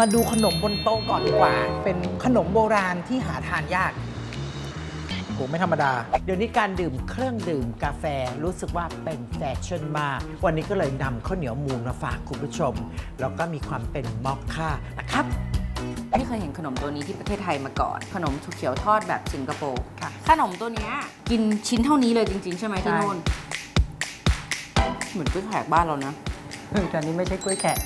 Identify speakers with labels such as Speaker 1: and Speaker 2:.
Speaker 1: มาดูขนมบนโต๊ะก่อนดีกว่า เป็นขนมโบราณที่หาทานยากโหไม่ธรรมดา เดี๋ยวนี้การดื่มเครื่องดื่มกาแฟรู้สึกว่าเป็นแฟชั่นมาก วันนี้ก็เลยนำข้าวเหนียวมูนมาฝากคุณผู้ชม แล้วก็มีความเป็นมอคค่านะครับ
Speaker 2: ไม่เคยเห็นขนมตัวนี้ที่ประเทศไทยมาก่อน ขนมถั่วเขียวทอดแบบสิงคโปร์
Speaker 1: ค่ะ
Speaker 2: ขนมตัวนี้กินชิ้นเท่านี้เลยจริง ๆ ใช่ไหมที่นู่นเหมือนกล้วยแขกบ้านเรานะ
Speaker 1: แต่นนี้ไม่ใช่กล้วยแขก